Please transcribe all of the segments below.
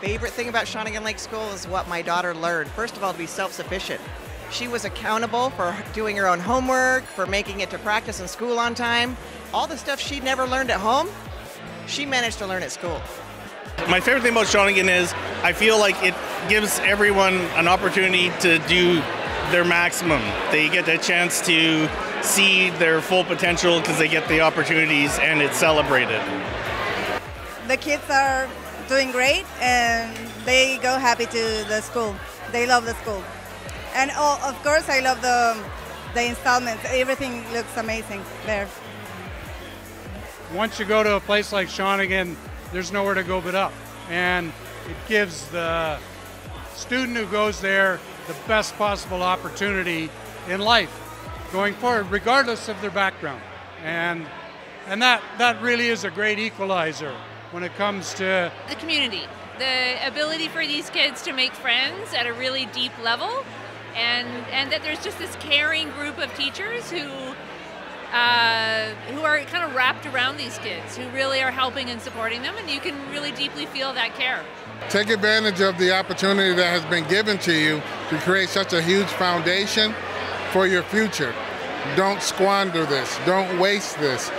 favorite thing about Shawnigan Lake School is what my daughter learned. First of all, to be self sufficient. She was accountable for doing her own homework, for making it to practice and school on time. All the stuff she never learned at home, she managed to learn at school. My favorite thing about Shawnigan is I feel like it gives everyone an opportunity to do their maximum. They get a chance to see their full potential because they get the opportunities and it's celebrated. The kids are doing great and they go happy to the school. They love the school. And oh, of course, I love the, the installments. Everything looks amazing there. Once you go to a place like Shawnigan, there's nowhere to go but up. And it gives the student who goes there the best possible opportunity in life going forward, regardless of their background. And, and that, that really is a great equalizer when it comes to the community, the ability for these kids to make friends at a really deep level, and, and that there's just this caring group of teachers who uh, who are kind of wrapped around these kids, who really are helping and supporting them, and you can really deeply feel that care. Take advantage of the opportunity that has been given to you to create such a huge foundation for your future. Don't squander this, don't waste this,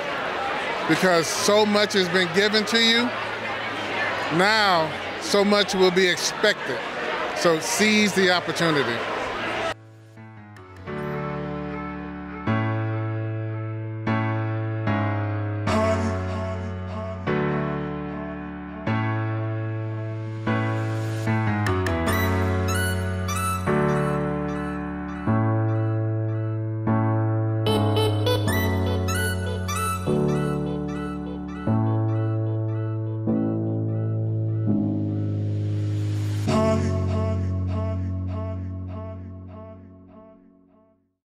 because so much has been given to you. Now, so much will be expected. So seize the opportunity.